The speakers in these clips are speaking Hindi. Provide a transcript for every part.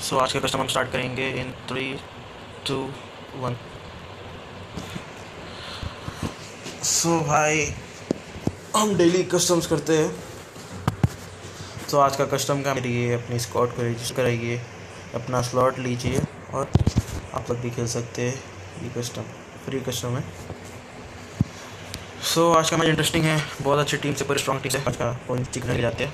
सो आज का कस्टम हम स्टार्ट करेंगे in three two one so भाई हम डेली कस्टम्स करते हैं। तो आज का कस्टम का मेरी अपनी स्कॉट को रजिस्टर कराइए। अपना स्लॉट लीजिए और आप लोग भी खेल सकते हैं। ये कस्टम फ्री कस्टम है। सो आज का मैच इंटरेस्टिंग है। बहुत अच्छी टीम से, पूरी स्ट्रॉन्ग टीम से। आज का पॉइंट चिकन ले जाते हैं।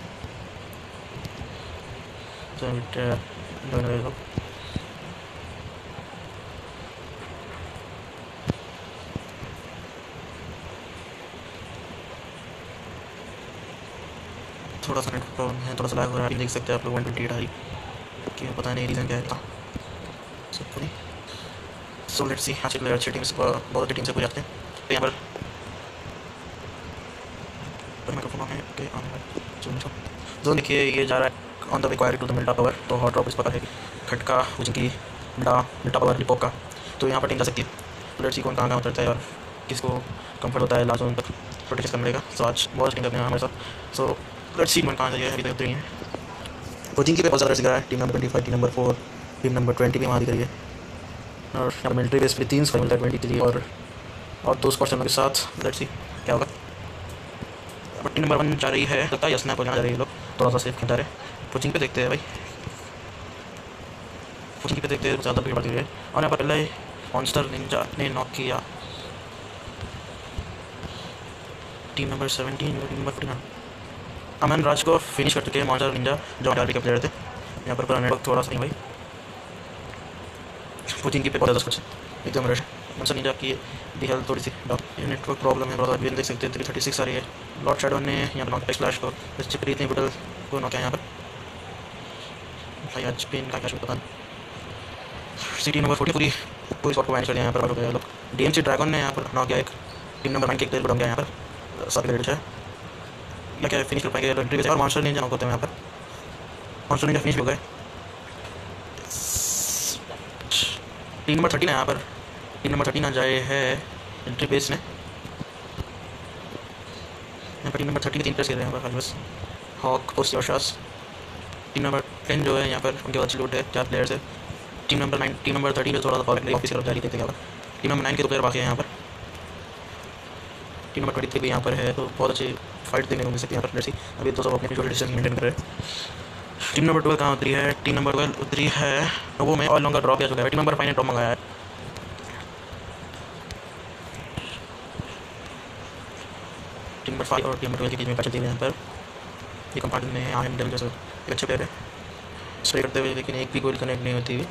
थोड़ा सा नेट प्रॉब्लम है, थोड़ा सा लैग हो रहा है। देख सकते हैं आप लोग वन ट्वेंटी एट आ रही कि पता नहीं रीज़न क्या है सब सो लेट्स सी अच्छी अच्छी टीम से, बहुत अच्छी टीम से पूछ जाते हैं। तो यहाँ पर जो देखिए, ये जा रहा है ऑन द रिक्वायरी टू द मिल्टा पावर तो हॉट ड्रॉप इस पर है खटका की मिल्टा मिल्टा पावर लिपोक का। तो यहाँ पर टीम जा सकती है। लेट्स सी कौन कहाँ कहाँ उतरता है और किसको कंफर्ट होता है लास्ट जोन तक प्रोटेक्ट करने का सो आज बहुत टीम करते हैं हमारे साथ। सो लेट्स सी कौन कहाँ जाइए अभी तक उतरी है। कोचिंग की बहुत ज़्यादा सिखा है team number twenty five team number four team number twenty भी वहाँ दिख रही है। और यहाँ मिलिट्री बेस पे तीन स्क्वाड मिलता है ट्वेंटी थ्री और और दो स्क्वाड के साथ। लेट्स सी क्या होगा। पट्टी नंबर वन जा रही है। लगता है स्नैप जा रही है लोग। थोड़ा सा सेफ़ खेलता रहे कोचिंग पे देखते हैं भाई। कोचिंग पे देखते हैं, ज़्यादा भीड़ बढ़ती है। और यहाँ पर पहले मॉन्स्टर निंजा ने नॉक किया। Team number seventeen team number forty Aman Raj को फिनिश कर चुके हैं मॉन्स्टर निंजा जो आर के प्लेयर थे। यहाँ पर पूरा नेटवर्क थोड़ा सा नहीं भाई। कोचिंग की पे बहुत ज़्यादा एकदम रश मॉन्स्टर निंजा की दी हेल्थ थोड़ी सी नेटवर्क प्रॉब्लम है देख सकते हैं थ्री थर्टी सिक्स आ रही है। लॉर्ड शेडो ने यहाँ पर स्लैश को चिपरी इतनी बुटल को नॉक यहाँ पर। भाई, आज पेन का क्या पता सिटी नंबर फोर्टी पूरी पूरी स्पॉट को मैनेज कर यहाँ पर हो गया लोग। डी एम सी ड्रैगन ने यहाँ पर नॉक किया एक। टीम नंबर नाइन के एक प्लेयर बढ़ गया यहाँ पर। सब रेड है। या क्या फिनिश कर पाएँगे एंट्री और मॉन्स्टर नहीं नॉक होते हैं यहाँ पर। मॉन्स्टर नहीं फिनिश हो गए। टीम नंबर थर्टीन है यहाँ पर। टीम नंबर थर्टीन आ जाए है एंट्री बेस ने। पर टीम नंबर थर्टी के तीन प्लेयर्स खेल रहे हैं यहाँ पर, बस। हॉक और शास टीम नंबर टेन जो है यहाँ पर, उनके अच्छी लूट है, चार प्लेयर्स है। Team number nine team number thirty जो थोड़ा सा ऑफ़िस की जारी देखते यहाँ पर। टीम नंबर नाइन के दो प्लेयर बाकी हैं यहाँ पर। टीम नंबर ट्वेंटी थ्री भी यहाँ पर है तो बहुत अच्छी फाइट देखने को मिल सकती है यहाँ पर जैसी अभी तो सब अपने छोटे डिस्टेंस मेंटेन कर रहे हैं। टीम नंबर ट्वेल्व कहाँ उतरी है? टीम नंबर ट्वेल्व उतरी है, वो में ऑल लॉन्ग ड्रॉप किया चुका है। टीम नंबर फाइव ने ड्रॉप मंगाया है। नंबर फाइव और टीम ट्वेल्व के बीच में चलती है यहाँ पर। ये कंपार्टमेंट में आर एम डब्ल्यू जैसे एक अच्छे प्लेयर है। स्प्रे करते हुए, लेकिन एक भी गोल कनेक्ट नहीं होती हुई।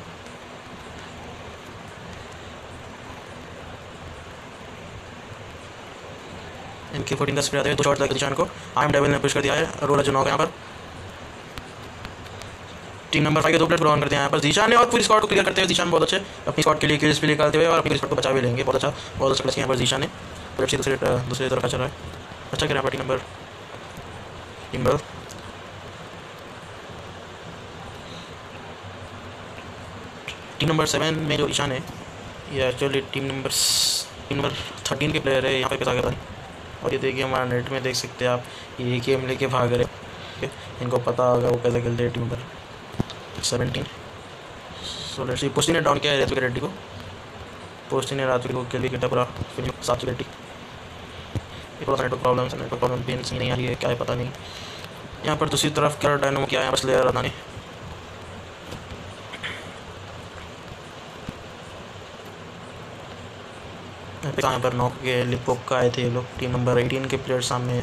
इनके फोर्टीन का स्प्रे आता है, दो शॉट लगे निशान को। आर एम डब्ल्यू ने पुश कर दिया है रोला जो नॉक यहाँ पर। टीम नंबर फाइव के दो प्लेयर ग्रॉन करते हैं यहाँ पर। जीशान ने और पूरी स्कॉट को क्लियर करते हुए जीशान बहुत अच्छे, अपनी स्कॉट के लिए किल्स भी निकालते हुए और अपनी स्कॉट को बचा भी लेंगे। बहुत अच्छा बहुत अच्छा प्लेस यहाँ पर जीशान ने। दूसरे, दूसरी तरफ़ चल रहा है। अच्छा करें team number number team number seven में जो ईशान है। ये actually team number team number thirteen के प्लेयर है, यहाँ पे था और ये देखिए, हमारा नेट में देख सकते हैं आप, ये गेम लेके भाग रहे इनको पता होगा वो कैसे खेलते हैं team number seventeen so let's see posting ने डाउन किया है रेतु रेड्डी को। पोस्टिंग ने रात को के लिए कितना पूरा सात रेड्डी थोड़ा सा नेटवर्क प्रॉब्लम है नेटवर्क प्रॉब्लम पेन नहीं आ रही है, क्या है पता नहीं। यहाँ पर दूसरी तरफ़ क्या डायनोमो किया है, बस ले रहा यहाँ पर नॉक के लिपोक का आए थे ये लोग टीम नंबर एटीन के प्लेयर सामने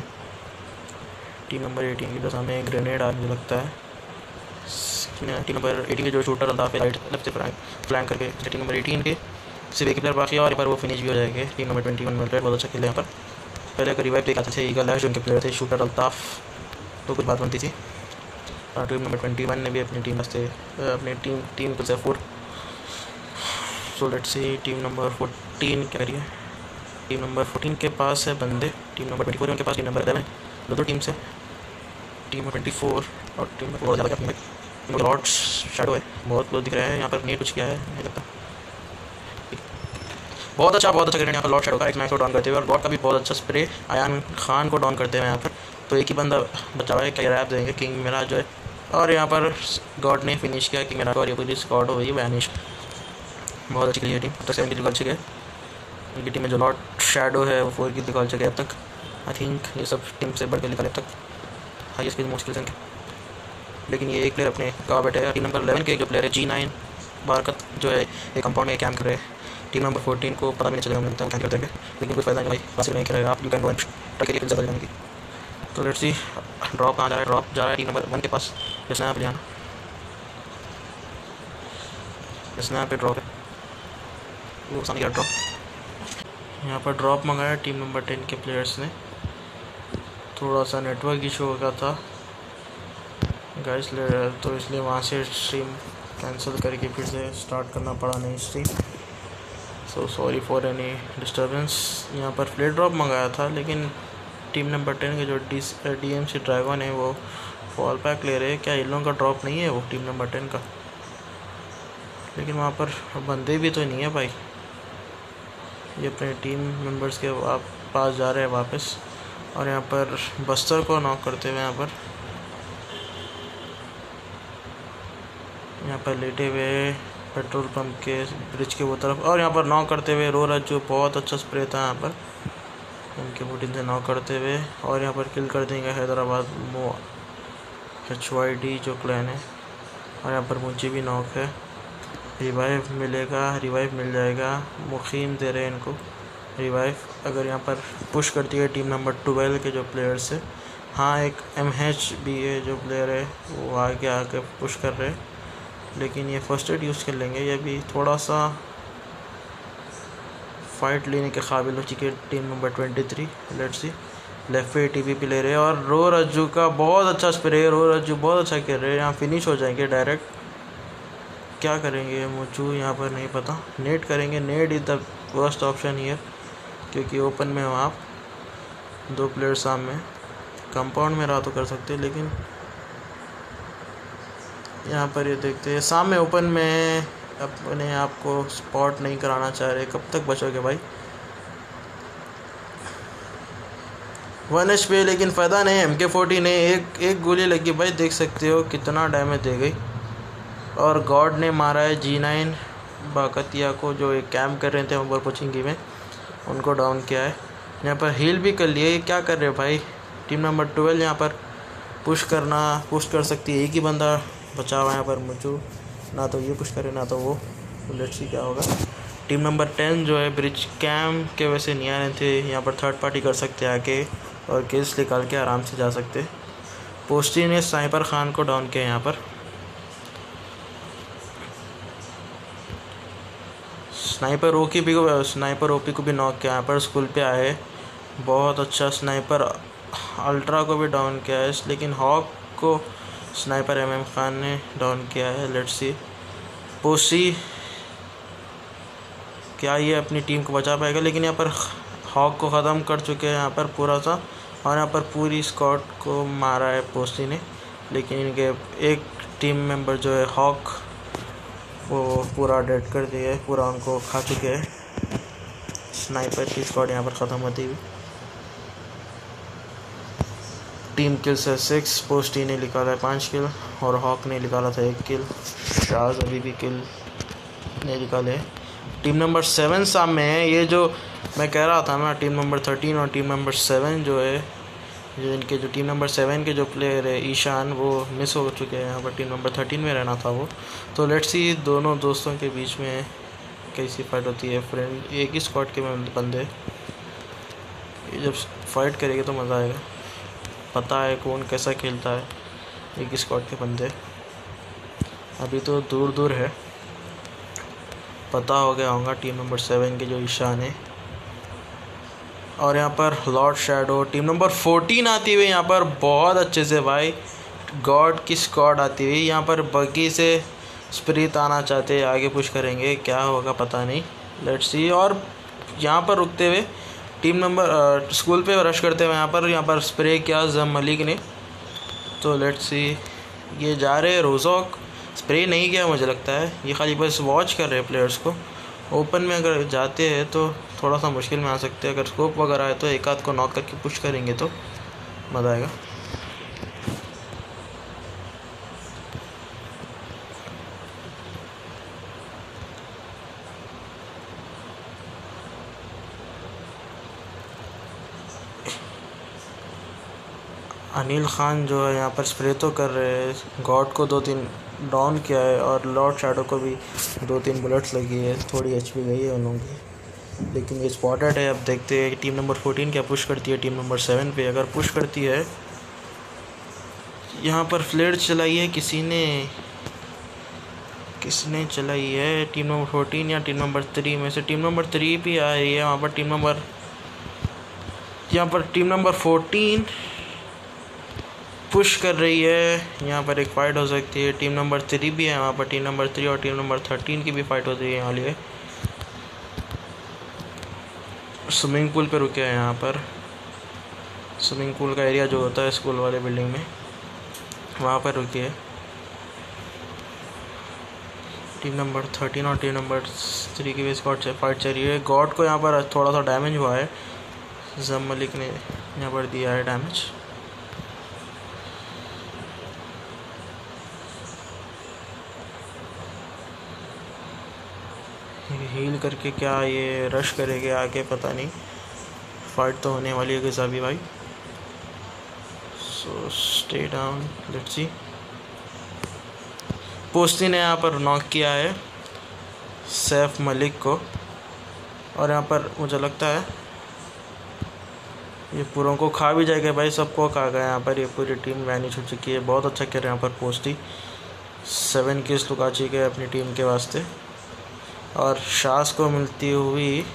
टीम नंबर एटीन के सामने ग्रेनेड आ मुझे लगता है। टीम नंबर एटीन के जो शूटर था राइट लेफ़्ट से फ्लैंक करके टीम नंबर एटीन के। सिर्फ़ एक प्लेयर बाकी और यहाँ पर वो फिनिश भी हो जाएँगे। Team number twenty one player बहुत अच्छा खेले यहाँ पर। पहले अगर रिवाइव देख थे ईगल है जो उनके प्लेयर थे शूटर अल्ताफ़ तो कुछ बात बनती थी। और टीम नंबर ट्वेंटी वन ने भी अपनी टीम से अपनी टीम टीम को फोर सो लेट से टीम नंबर फोर्टीन क्या करिए टीम नंबर फोर्टीन के पास है बंदे टीम नंबर ट्वेंटी फोर उनके पास टीम नंबर इलेवन दो टीम से टीम ट्वेंटी फोर और टीम बहुत ज़्यादा क्या लॉर्ड शेडो है, बहुत लोग दिख रहे हैं, यहाँ पर नहीं कुछ किया है नहीं लगता बहुत अच्छा बहुत अच्छा ग्रेनेड यहाँ पर लॉर्ड शेडो का एक नाइफ को डाउन करते हुए और गॉड का भी बहुत अच्छा स्प्रे आयान खान को डाउन करते हुए यहाँ पर। तो एक ही बंदा बचा हुआ है क्या रैप देंगे। किंग मेरा जो है, और यहाँ पर गॉड ने फिनिश किया, किंग मेरा और ये पूरी स्कॉड हो गई, वैनिश। बहुत अच्छी खेली टीम अब तक सेवन की निकल चुके इनकी टीम में जो लॉर्ड शेडो है, वो फोर की निकाल चुके अब तक। आई थिंक ये सब टीम से बढ़ के निकाले अब तक। हाइस्ट की मुश्किल से लेकिन ये एक प्लेयर अपने कहाँ बैठे हैं। टीम नंबर इलेवन के जो प्लेयर है जी नाइन बारकत जो है एक कंपाउंड में कैम्प कर रहे हैं। टीम नंबर फोर्टीन को पता नहीं चलेगा मिलता क्या करते हैं लेकिन कोई फ़ायदा नहीं भाई पास नहीं करेगा आप यू कैन वन के लिए ज़्यादा जाने की तो लेट्स सी ड्रॉप कहाँ जा रहा है ड्रॉप जा रहा है टीम नंबर वन के पास स्नैप ले आना स्नैप पे ड्रॉप है। वो सामने ड्रॉप यहाँ पर ड्रॉप मंगाया टीम नंबर टेन के प्लेयर्स ने। थोड़ा सा नेटवर्क इशू हो गया था। गाइस तो इसलिए वहाँ से स्ट्रीम कैंसिल करके फिर से स्टार्ट करना पड़ा नहीं stream so sorry for any disturbance यहाँ पर फ्लेट ड्रॉप मंगाया था, लेकिन टीम नंबर टेन के जो D D M C driver है, वो फॉल पैक ले रहे हैं। क्या इन लोगों का ड्रॉप नहीं है वो टीम नंबर टेन का? लेकिन वहाँ पर बंदे भी तो नहीं है भाई। ये अपने टीम मेंबर्स के पास जा रहे हैं वापस। और यहाँ पर बस्तर को नॉक करते हुए यहाँ पर। यहाँ पर लेटे हुए पेट्रोल पंप के ब्रिज के वो तरफ़। और यहाँ पर नॉक करते हुए रो जो बहुत अच्छा स्प्रे था यहाँ पर। उनके बोटिंग से नॉक करते हुए। और यहाँ पर किल कर देंगे Hyderabad mo H Y D जो क्लैन है। और यहाँ पर मुझे भी नॉक है। रिवाइव मिलेगा, रिवाइव मिल जाएगा। मुखीम दे रहे हैं इनको। रिवाइव, अगर यहाँ पर पुश करती है टीम नंबर ट्वेल्व के जो प्लेयर्स है। हाँ एक एम भी है जो प्लेयर है, वो आगे आके पुश कर रहे हैं। लेकिन ये फ़र्स्ट एड यूज़ कर लेंगे। ये भी थोड़ा सा फाइट लेने के काबिल हो चुकी team number twenty three let's see left पे टी वी पे ले रहे हैं और रो रज्जू का बहुत अच्छा स्प्रे रो रज्जू बहुत अच्छा कर रहे हैं। यहाँ फिनिश हो जाएँगे डायरेक्ट क्या करेंगे मुझू यहाँ पर नहीं पता। नेट करेंगे। Net is the worst option here क्योंकि ओपन में हो आप। दो प्लेयर सामने। कंपाउंड में रहा तो कर सकते लेकिन यहाँ पर ये देखते हैं। सामने ओपन में अपने आप को स्पॉट नहीं कराना चाह रहे। कब तक बचोगे भाई? वन एच पे लेकिन फ़ायदा नहीं एम के फोर्टी ने एक एक गोली लगी। भाई देख सकते हो कितना डैमेज दे गई। और गॉड ने मारा है जी नाइन बाकतिया को जो एक कैम्प कर रहे थे ऊपर पुचिंगी में उनको डाउन किया है। यहाँ पर हील भी कर लिए। क्या कर रहे हो भाई? टीम नंबर ट्वेल्व यहाँ पर पुश करना पुश कर सकती है एक ही बंदा। बचा हुआ यहाँ पर मुझू। ना तो ये कुछ करे, ना तो वो। लेट्स सी क्या होगा। टीम नंबर टेन जो है ब्रिज कैम के वैसे नहीं आ रहे थे। यहाँ पर थर्ड पार्टी कर सकते आके और केस निकाल के आराम से जा सकते। पोस्टी ने स्नाइपर खान को डाउन किया यहाँ पर। स्नाइपर ओकी भी को स्नाइपर ओपी को भी नॉक किया यहाँ पर। स्कूल पे आए। बहुत अच्छा स्नाइपर अल्ट्रा को भी डाउन किया है। लेकिन हॉक को स्नाइपर एम एम खान ने डाउन किया है, लेट्स सी। पोसी, क्या ये अपनी टीम को बचा पाएगा? लेकिन यहाँ पर हॉक को ख़त्म कर चुके हैं यहाँ पर पूरा सा, और यहाँ पर पूरी स्कॉट को मारा है पोसी ने। लेकिन इनके एक टीम मेंबर जो है, हॉक, वो पूरा डेड कर दिए पूरा उनको खा चुके हैं। स्नाइपर की स्कॉट यहाँ पर ख़त्म होती हुई। टीम किल्स है सिक्स पोस्टी ने निकाला है पाँच किल, और हॉक ने निकाला था एक किल। शाज अभी भी किल ने निकाले टीम नंबर सेवन सामने है। ये जो मैं कह रहा था ना टीम नंबर थर्टीन और टीम नंबर सेवन जो है, जो इनके जो टीम नंबर सेवन के जो प्लेयर है, ईशान, वो मिस हो चुके हैं। यहाँ पर टीम नंबर थर्टीन में रहना था वो। तो लेट्स सी दोनों दोस्तों के बीच में कैसी फाइट होती है। फ्रेंड एक ही स्क्वाड के बंदे। जब फाइट करेंगे तो मज़ा आएगा। पता है कौन कैसा खेलता है, एक स्क्वाड के बंदे। अभी तो दूर दूर है। पता हो गया होगा टीम नंबर सेवन के जो ईशान है। और यहाँ पर Lord Shadow team number fourteen आती हुई यहाँ पर बहुत अच्छे से भाई। गॉड की स्क्वाड आती हुई यहाँ पर बगी से स्प्रीत आना चाहते आगे पुश करेंगे, क्या होगा पता नहीं। लेट्स सी और यहाँ पर रुकते हुए टीम नंबर स्कूल पे रश करते हुए यहाँ पर यहाँ पर स्प्रे किया जम मलिक ने। तो लेट्स सी ये जा रहे रोज़ोक। स्प्रे नहीं किया मुझे लगता है। ये खाली बस वॉच कर रहे हैं प्लेयर्स को। ओपन में अगर जाते हैं तो थोड़ा सा मुश्किल में आ सकते हैं। अगर स्कोप वगैरह है तो एक आध को नॉक करके पुश करेंगे तो। मज़ा आएगा। अनिल खान जो है यहाँ पर स्प्रे तो कर रहे हैं। गॉड को दो तीन डाउन किया है और लॉर्ड शैडो को भी दो तीन बुलेट्स लगी है। थोड़ी एच पी गई है उन लोगों की। लेकिन ये स्पॉटेड है, अब देखते हैं कि टीम नंबर फोर्टीन क्या पुश करती है टीम नंबर सेवन पे। अगर पुश करती है, यहाँ पर फ्लेयर चलाई है, किसी ने, किसने चलाई है? टीम नंबर फोर्टीन या टीम नंबर थ्री में से टीम नंबर थ्री भी आ रही है वहाँ पर टीम नंबर यहाँ पर टीम नंबर फोर्टीन पुश कर रही है। यहाँ पर एक फ़ाइट हो सकती है। टीम नंबर थ्री भी है वहाँ पर टीम नंबर थ्री और टीम नंबर थर्टीन की भी फ़ाइट हो रही है यहाँ लिए। स्विमिंग पूल पे रुके हैं यहाँ पर। स्विमिंग पूल का एरिया जो होता है स्कूल वाले बिल्डिंग में, वहाँ पर रुकी है टीम नंबर थर्टीन और टीम नंबर थ्री की भी स्कॉट फाइट चल रही है। गॉड को यहाँ पर थोड़ा सा डैमेज हुआ है। जम मलिक ने यहाँ पर दिया है डैमेज हील करके क्या ये रश करेंगे आगे पता नहीं। फाइट तो होने वाली है गजाबी भाई। So stay down let's see पोस्ती ने यहाँ पर नॉक किया है सैफ मलिक को। और यहाँ पर मुझे लगता है ये पूरों को खा भी जाएगा भाई, सबको खा गया यहाँ पर। ये पूरी टीम मैनेज हो चुकी है। बहुत अच्छा खेल रहे हैं यहाँ पर पोस्टी सेवन किस लुकाची के अपनी टीम के वास्ते। और शास को मिलती हुई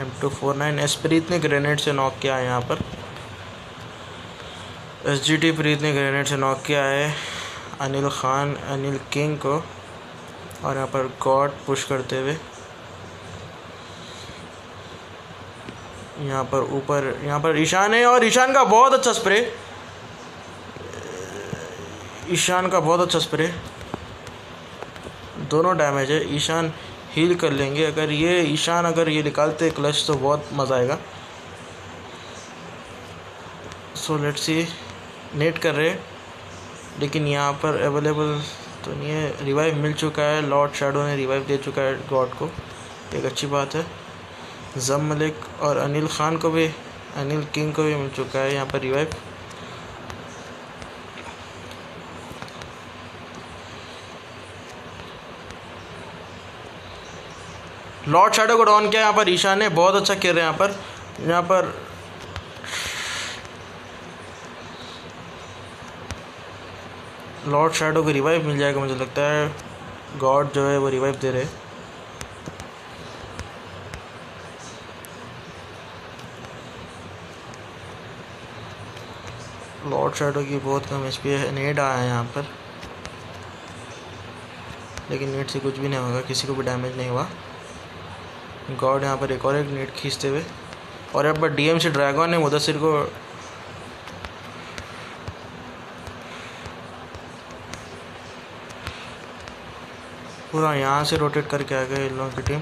M two four nine S Preet ने ग्रेनेड से नॉक किया है यहाँ पर। एस जी टी प्रीत ने ग्रेनेड से नॉक किया है अनिल खान, अनिल किंग को और यहाँ पर गॉड पुश करते हुए। यहाँ पर ऊपर, यहाँ पर ईशान है और ईशान का बहुत अच्छा स्प्रे ईशान का बहुत अच्छा स्प्रे दोनों डैमेज है। ईशान हील कर लेंगे। अगर ये ईशान अगर ये निकालते क्लच तो बहुत मज़ा आएगा। सो लेट्स सी नेट कर रहे लेकिन यहाँ पर अवेलेबल तो नहीं है। रिवाइव मिल चुका है। लॉर्ड शेडो ने रिवाइव दे चुका है गॉड को। एक अच्छी बात है। जम मलिक और अनिल खान को भी अनिल किंग को भी मिल चुका है यहाँ पर रिवाइव लॉर्ड शेडो को डाउन किया यहाँ पर? ईशान ने बहुत अच्छा खेल रहे हैं यहाँ पर। यहाँ पर लॉर्ड शेडो को रिवाइव मिल जाएगा, मुझे लगता है। गॉड जो है वो रिवाइव दे रहे लॉर्ड शेडो की बहुत कम एच पी है। नेट आया है यहाँ पर। लेकिन नेट से कुछ भी नहीं होगा, किसी को भी डैमेज नहीं हुआ। गॉड यहाँ पर एक और एक नेट खींचते हुए, और यहाँ पर डीएम से ड्रैगन ने मुदसर को पूरा यहाँ से रोटेट करके आ गए इन लोगों की टीम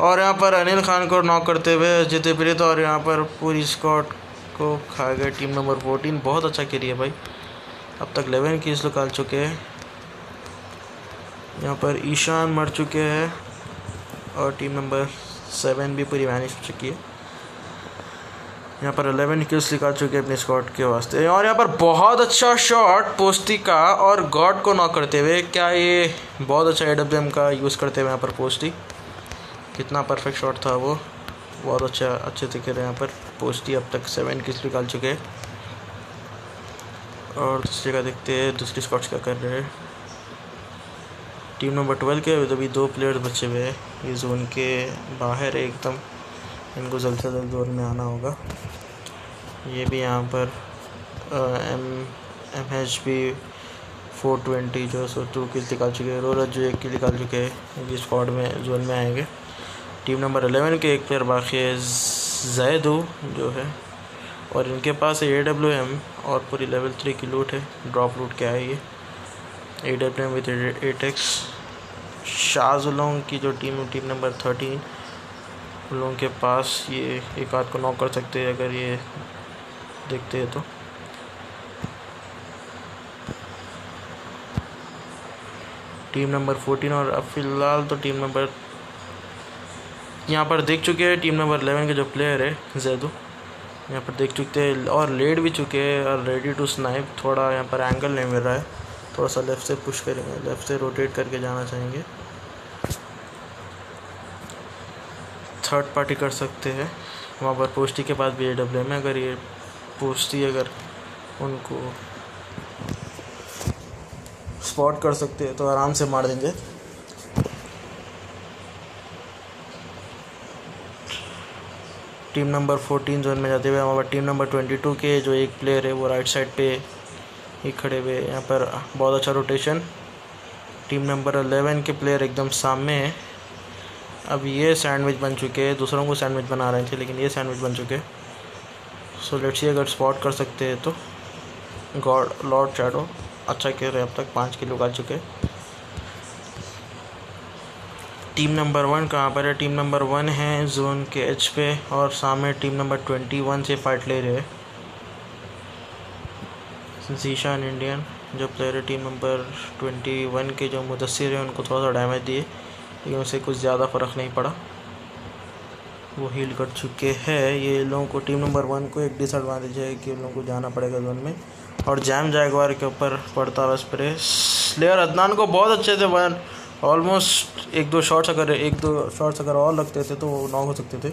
और यहाँ पर अनिल खान को नॉक करते हुए जीते प्रीत और यहाँ पर पूरी स्कॉट को खा गए टीम नंबर फोर्टीन बहुत अच्छा खेली है भाई। अब तक लेवन कीज निकाल चुके हैं। यहाँ पर ईशान मर चुके हैं और टीम नंबर सेवन भी पूरी मैनेज हो चुकी है। यहाँ पर अलेवन किल्स निकाल चुके हैं अपने स्कॉट के वास्ते। और यहाँ पर बहुत अच्छा शॉट पोस्टी का और गॉड को नॉक करते हुए। क्या ये बहुत अच्छा एडब्ल्यूएम का यूज़ करते हुए यहाँ पर पोस्टी? कितना परफेक्ट शॉट था वो। बहुत अच्छा अच्छे से खेल यहाँ पर पोस्टी अब तक सेवन किल्स निकाल चुके हैं। और दूसरी का देखते हैं, दूसरी स्कॉट्स क्या कर रहे हैं। टीम नंबर ट्वेल्व के अभी दो प्लेयर्स बचे हुए हैं। ये जोन के बाहर है एकदम। इनको जल्द से जल्द जोन में आना होगा। ये भी यहाँ पर M M H P four twenty जो सो टू किल निकाल चुके हैं। रोरज जो एक किल निकाल चुके हैं इस स्क्वाड में जोन में आएँगे। टीम नंबर एलेवन के एक प्लेयर बाकी है जैदू जो है। और इनके पास ए डब्ल्यू एम और पूरी लेवल थ्री की लूट है। ड्रॉप लूट क्या है ये? A W M with eight X शाहजलोंग की जो टीम है टीम नंबर थर्टीन उन लोगों के पास ये एक आध को नॉक कर सकते हैं अगर ये देखते हैं तो। टीम नंबर फोर्टीन और अब फ़िलहाल तो टीम नंबर यहाँ पर देख चुके हैं टीम नंबर इलेवन के जो प्लेयर है जैदू यहाँ पर देख चुके हैं और लेट भी चुके हैं और रेडी टू स्नाइप थोड़ा यहाँ पर एंगल नहीं मिल रहा है। थोड़ा सा लेफ़्ट से पुश करेंगे लेफ़्ट से रोटेट करके जाना चाहेंगे। थर्ड पार्टी कर सकते हैं। वहाँ पर पोस्टी के पास बी ए डब्ल्यू में अगर ये पोस्टी अगर उनको स्पॉट कर सकते हैं तो आराम से मार देंगे। टीम नंबर फोर्टीन जोन में जाते हुए हमारे टीम नंबर ट्वेंटी टू के जो एक प्लेयर है, वो राइट साइड पे ही खड़े हुए यहाँ पर बहुत अच्छा रोटेशन टीम नंबर अलेवन के प्लेयर एकदम सामने हैं। अब ये सैंडविच बन चुके हैं। दूसरों को सैंडविच बना रहे थे, लेकिन ये सैंडविच बन चुके हैं। सो लेट्स अगर स्पॉट कर सकते हैं तो। गॉड लॉर्ड चैडो अच्छा खेल रहे अब तक पाँच किलो का चुके टीम नंबर वन कहाँ पर है? टीम नंबर वन है जोन के एच पे और सामने टीम नंबर ट्वेंटी वन से फाइट ले रहे हैं। जीशान इंडियन जो player team number twenty one के जो मुदसर हैं, उनको थोड़ा सा डैमेज दिए, लेकिन उसे कुछ ज़्यादा फ़र्क नहीं पड़ा। वो हील कर चुके हैं। ये लोगों को टीम नंबर वन को एक डिसएडवांटेज है कि उन लोगों को जाना पड़ेगा जोन में। और जैम जैगवार के ऊपर पड़ता हुआ स्प्रे स्लेयर अदनान को बहुत अच्छे से वन ऑलमोस्ट एक दो शॉट्स अगर, एक दो शॉट्स अगर और लगते थे तो वो नॉक हो सकते थे।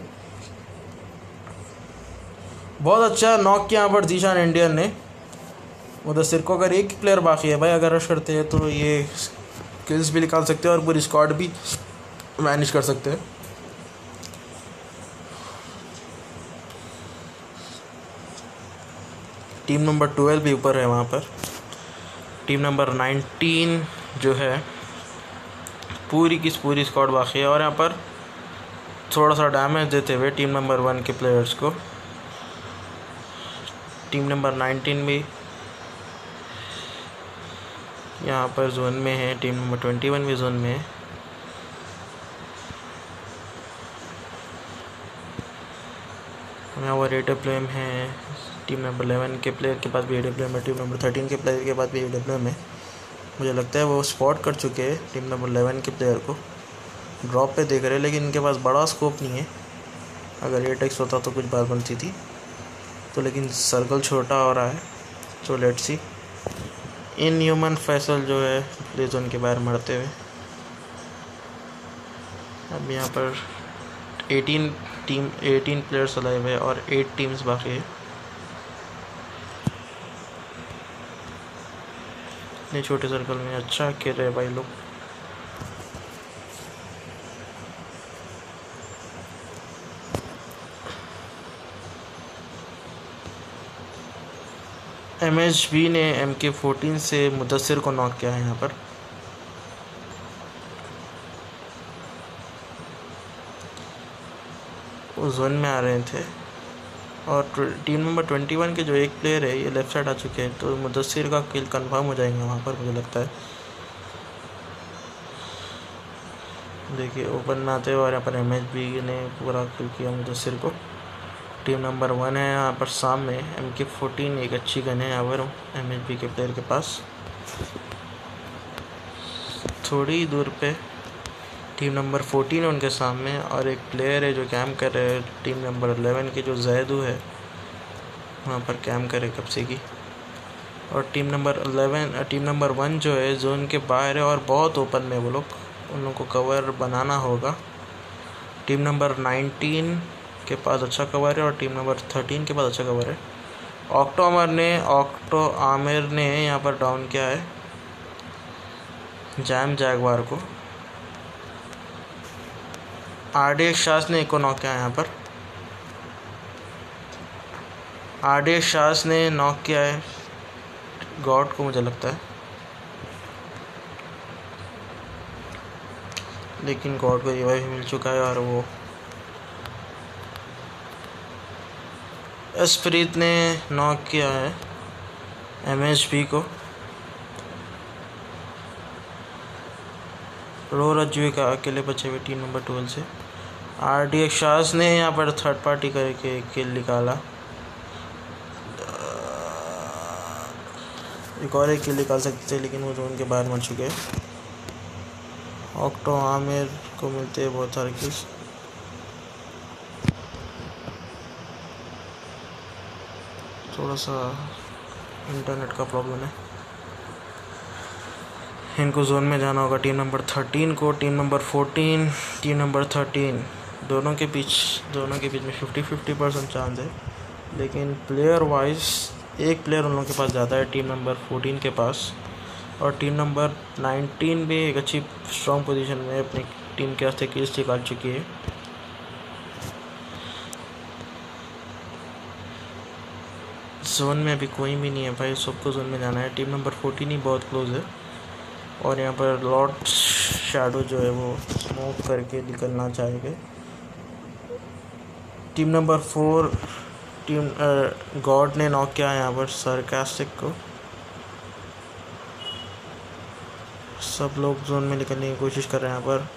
बहुत अच्छा नॉक किया यहाँ पर जीशान इंडियन ने। मुदसर को अगर एक प्लेयर बाकी है, भाई अगर रश करते हैं तो ये किल्स भी निकाल सकते हैं और पूरी स्क्वाड भी मैनेज कर सकते हैं। टीम नंबर ट्वेल्व भी ऊपर है वहाँ पर। टीम नंबर नाइनटीन जो है, पूरी की पूरी स्क्वाड बाकी है और यहाँ पर थोड़ा सा डैमेज देते हुए टीम नंबर वन के प्लेयर्स को। टीम नंबर नाइनटीन भी यहाँ पर जोन में है, टीम नंबर ट्वेंटी वन भी जोन में है। यहाँ पर ए डब्ल्यू एम है, टीम नंबर एलेवन के प्लेयर के पास भी ए डब्ल्यू एम है, टीम नंबर थर्टीन के प्लेयर के पास भी ए डब्ल्यू एम है। मुझे लगता है वो स्पॉट कर चुके हैं, टीम नंबर एलेवन के प्लेयर को। ड्रॉप पे देख रहे हैं, लेकिन इनके पास बड़ा स्कोप नहीं है। अगर एट एक्स होता तो कुछ बात बनती थी। तो लेकिन सर्कल छोटा हो रहा है तो let see in human Faisal जो है प्लीज़ उनके बाहर मरते हुए। अब यहाँ पर 18 टीम 18 प्लेयर्स अलाइव है और 8 टीम्स बाकी है। इतने छोटे सर्कल में अच्छा खेल रहे भाई लोग। एम एच बी ने एम के फोर्टीन से मुदसर को नॉक किया है यहाँ पर। जोन में आ रहे थे। और टीम नंबर ट्वेंटी वन के जो एक प्लेयर है, ये लेफ़्ट साइड आ चुके हैं तो मुदसर का किल कंफर्म हो जाएँगे वहाँ पर, मुझे लगता है। देखिए ओपन में आते हुए और यहाँ पर एम एच बी ने पूरा किल किया मुदसर को। टीम नंबर वन है यहाँ पर सामने। एम के फोर्टीन एक अच्छी गन है पर। एम एच के प्लेयर के पास। थोड़ी दूर पे टीम नंबर फोर्टीन है उनके सामने और एक प्लेयर है जो कैम्प कर रहे हैं। टीम नंबर एलेवन के जो जैदू है, वहाँ पर कैम्प करे कब से की। और team number eleven team number one जो है जोन के बाहर है और बहुत ओपन में वो लोग। उन लोगों को कवर बनाना होगा। टीम नंबर नाइनटीन के पास अच्छा कवर है और टीम नंबर थर्टीन के पास अच्छा कवर है। ऑक्टो आमिर ने ऑक्टो आमिर ने यहाँ पर डाउन किया है। जैम जैगवार को। आर डी शास ने एक को नॉक किया है यहाँ पर। आर डी शास ने नॉक किया है। गॉड को मुझे लगता है। लेकिन गॉड को रिवाइव मिल चुका है और वो एसप्रीत ने नॉक किया है एम एच पी को। रो रज्जू का अकेले बचे हुए टीम नंबर ट्वेल्व से। आर डी एक्स शाज ने यहाँ पर थर्ड पार्टी करके किल निकाला। एक और एक किल निकाल सकते थे लेकिन वो जोन के बाहर मर चुके ऑक्टो आमिर को मिलते हैं बहुत सारे किल्स थोड़ा सा इंटरनेट का प्रॉब्लम है। इनको जोन में जाना होगा टीम नंबर थर्टीन को team number fourteen team number thirteen दोनों के बीच, दोनों के बीच में फिफ्टी फिफ्टी परसेंट चांस है। लेकिन प्लेयर वाइज एक प्लेयर उन लोगों के पास ज़्यादा है टीम नंबर फोर्टीन के पास। और टीम नंबर नाइनटीन भी एक अच्छी स्ट्रॉन्ग पोजीशन में अपनी टीम के वास्ते किल्स निकाल चुकी है। जोन में अभी कोई भी नहीं है भाई, सबको जोन में जाना है। टीम नंबर फोर्टीन ही बहुत क्लोज है। और यहाँ पर लॉर्ड शेडो जो है वो स्मोक करके निकलना चाहेंगे। Team number four team god ने नॉक किया यहाँ पर सरकास्टिक को। सब लोग जोन में निकलने की कोशिश कर रहे हैं यहाँ पर।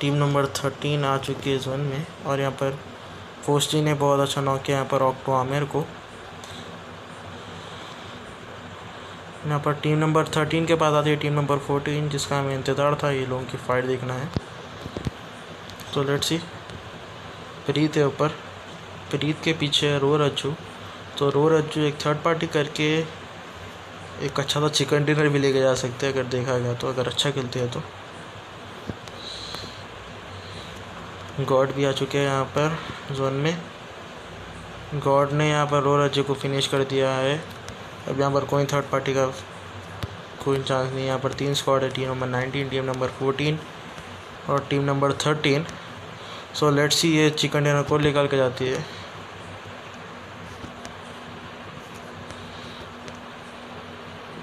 टीम नंबर थर्टीन आ चुकी है जोन में। और यहाँ पर फोस्टी ने बहुत अच्छा नॉक किया यहाँ पर ऑक्टो आमिर को। यहाँ पर टीम नंबर थर्टीन के पास आती है टीम नंबर फोर्टीन जिसका हमें इंतज़ार था ये लोगों की फ़ाइट देखना है। तो लेट सी प्रीत है ऊपर। प्रीत के पीछे है रो रज्जू। तो रो रज्जू एक थर्ड पार्टी करके एक अच्छा सा चिकन डिनर भी लेके जा सकते हैं, अगर देखा गया तो अगर अच्छा खेलते हैं तो। गॉड भी आ चुके हैं यहाँ पर, जोन में। गॉड ने यहाँ पर रो रज्जू को फिनिश कर दिया है। अब यहाँ पर कोई थर्ड पार्टी का कोई चांस नहीं यहाँ पर तीन स्क्वाड है team number nineteen team number fourteen और team number thirteen so let see ये चिकन डिनर को निकाल के जाती है।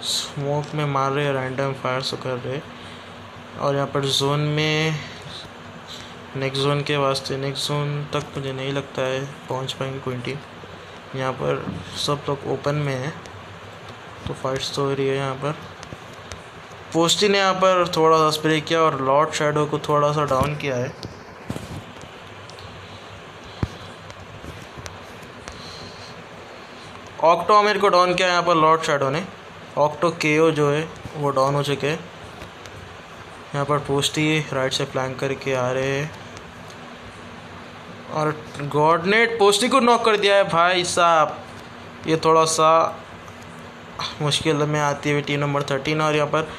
स्मोक में मार रहे रैंडम फायर सो कर रहे और यहाँ पर जोन में नेक्स्ट जोन के वास्ते नेक्स्ट जोन तक मुझे नहीं लगता है पहुँच पाएँगे कोई टीम यहाँ पर सब लोग ओपन में है तो फाइट्स तो हो रही है यहाँ पर। पोस्टी ने यहाँ पर थोड़ा सा स्प्रे किया और लॉर्ड शेडो को थोड़ा सा डाउन किया है। ऑक्टो अमीर को डाउन किया यहाँ पर लॉर्ड शेडो ने। ऑक्टो केओ जो है, वो डाउन हो चुके हैं। यहाँ पर पोस्टी राइट से प्लैंक करके आ रहे हैं। और गॉडनेट पोस्टी को नॉक कर दिया है। भाई साहब, ये थोड़ा सा मुश्किल में आती हुई टीम नंबर थर्टीन और यहाँ पर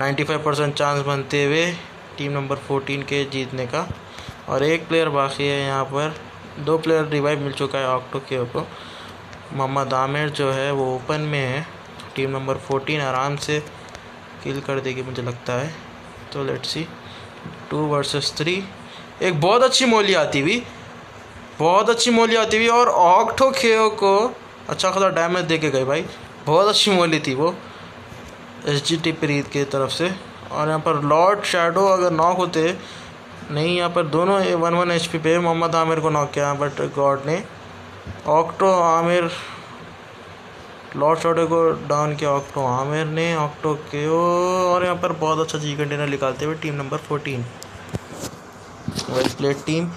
95 परसेंट चांस बनते हुए टीम नंबर फोर्टीन के जीतने का। और एक प्लेयर बाकी है यहाँ पर। दो प्लेयर रिवाइव मिल चुका है ऑक्टो के को मोहम्मद आमिर जो है वो ओपन में है। टीम नंबर फोर्टीन आराम से किल कर देगी मुझे लगता है। तो let's see two versus three एक बहुत अच्छी मोली आती हुई। बहुत अच्छी मोली आती हुई और ऑक्टो खेओ को अच्छा खासा डैमेज दे के गए भाई। बहुत अच्छी मोली थी वो एस जी टी प्रीत की तरफ़ से। और यहाँ पर लॉर्ड शेडो अगर नॉक होते, नहीं, यहाँ पर दोनों वन वन एच पी पे, मोहम्मद आमिर को नॉक किया बट गॉड ने। ऑक्टो आमिर लॉर्ड शेडो को डाउन किया, ऑक्टो आमिर ने, ऑक्टो के और यहाँ पर बहुत अच्छा जी कंटेनर निकालते हुए team number fourteen well played team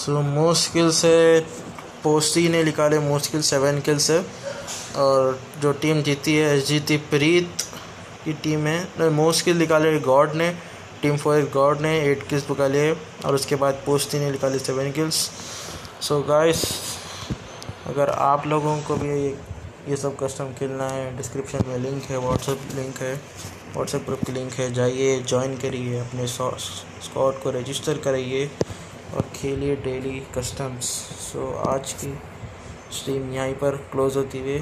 so मुश्किल से पोस्टी ने निकाले मुश्किल सेवन किल्स है। और जो टीम जीती है एस जीती प्रीत की टीम है। मुश्किल निकाले गॉड ने। टीम फोर गॉड ने एट किल्स निकाले। और उसके बाद पोस्टी ने निकाले सेवन किल्स सो गाइस अगर आप लोगों को भी ये ये सब कस्टम खेलना है डिस्क्रिप्शन में लिंक है व्हाट्सएप लिंक है। व्हाट्सएप ग्रुप की लिंक है। जाइए ज्वाइन करिए, अपने स्कॉट को रजिस्टर कराइए। और खेलिए डेली कस्टम्स सो आज की स्ट्रीम यहीं पर क्लोज़ होती हुई।